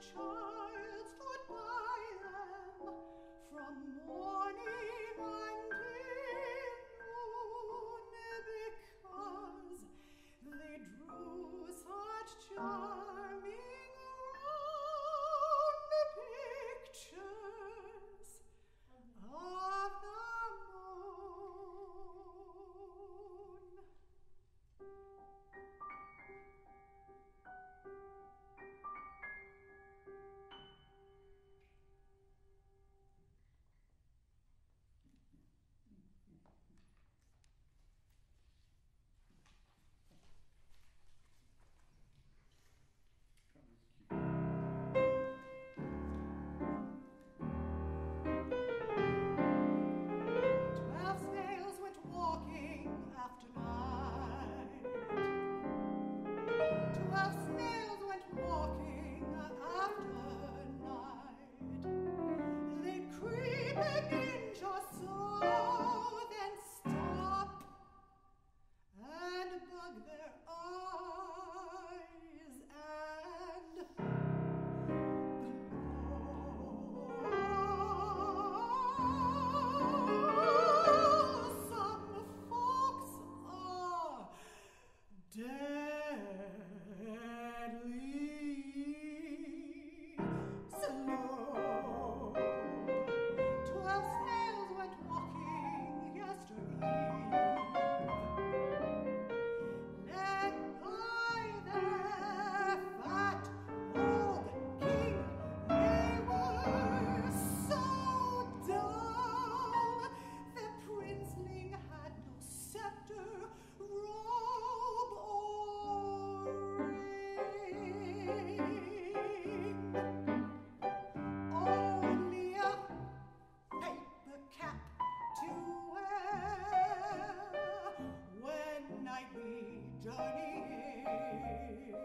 children.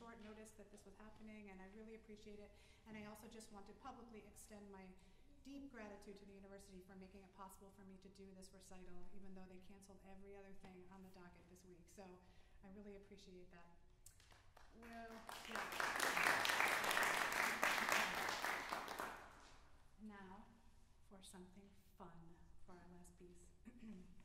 short notice that this was happening, and I really appreciate it. And I also just want to publicly extend my deep gratitude to the university for making it possible for me to do this recital, even though they canceled every other thing on the docket this week. So I really appreciate that. Well, yeah. Now for something fun for our last piece.